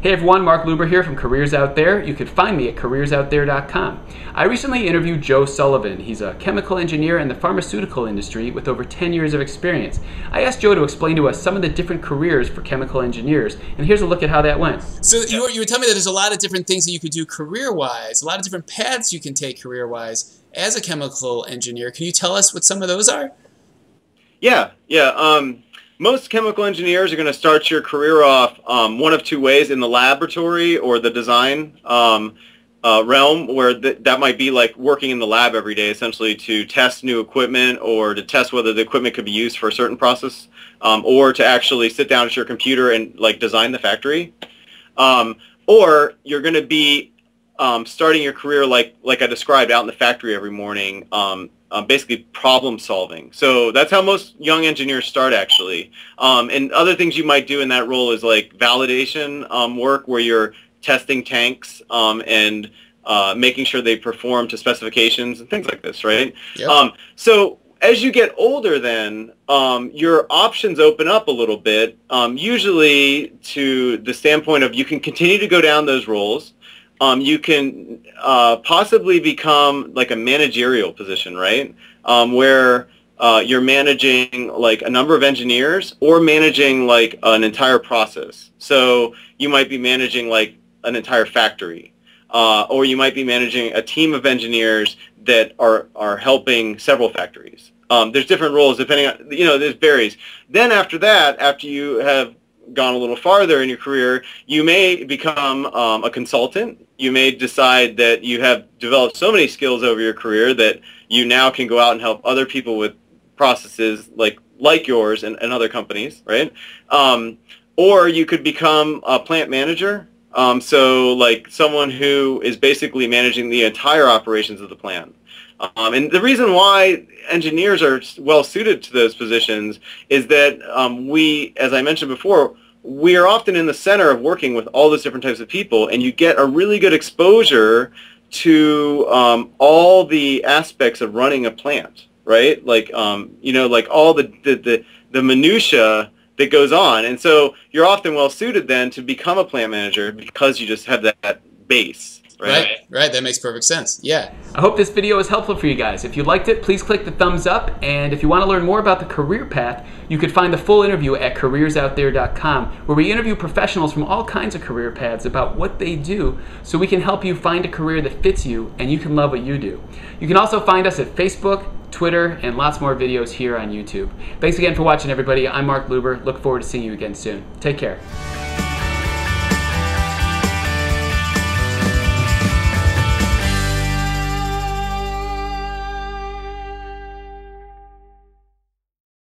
Hey everyone, Marc Luber here from Careers Out There. You can find me at careersoutthere.com. I recently interviewed Joe Sullivan. He's a chemical engineer in the pharmaceutical industry with over 10 years of experience. I asked Joe to explain to us some of the different careers for chemical engineers, and here's a look at how that went. So you were, you were telling me that there's a lot of different things that you could do career-wise, a lot of different paths you can take career-wise as a chemical engineer. Can you tell us what some of those are? Yeah, yeah. Um, most chemical engineers are going to start your career off um, one of two ways in the laboratory or the design um, uh, realm where th- that might be like working in the lab every day essentially to test new equipment or to test whether the equipment could be used for a certain process um, or to actually sit down at your computer and like design the factory. Um, or you're going to be um, starting your career like like I described out in the factory every morning um, um, basically problem solving. So that's how most young engineers start actually. Um, and other things you might do in that role is like validation um, work where you're testing tanks um, and uh, making sure they perform to specifications and things like this, right? Yep. Um, so as you get older then, um, your options open up a little bit, usually to the standpoint of you can continue to go down those roles um, you can uh, possibly become like a managerial position, right? Um, where uh, you're managing like a number of engineers or managing like an entire process. So you might be managing like an entire factory. Uh, or you might be managing a team of engineers that are, are helping several factories. Um, there's different roles depending on, you know, this varies. Then after that, after you have gone a little farther in your career, you may become um, a consultant. You may decide that you have developed so many skills over your career that you now can go out and help other people with processes like like yours and, and other companies, right? Um, or you could become a plant manager. Um, so like someone who is basically managing the entire operations of the plant. Um, and the reason why engineers are well suited to those positions is that um, we, as I mentioned before, we are often in the center of working with all those different types of people, and you get a really good exposure to um, all the aspects of running a plant, right? Like, um, you know, like all the, the, the, the minutia that goes on. And so you're often well suited then to become a plant manager because you just have that base. Right? right, right. That makes perfect sense. Yeah. I hope this video was helpful for you guys. If you liked it, please click the thumbs up. And if you want to learn more about the career path, you can find the full interview at careersoutthere.com, where we interview professionals from all kinds of career paths about what they do so we can help you find a career that fits you and you can love what you do. You can also find us at Facebook, Twitter, and lots more videos here on YouTube. Thanks again for watching, everybody. I'm Marc Luber. Look forward to seeing you again soon. Take care.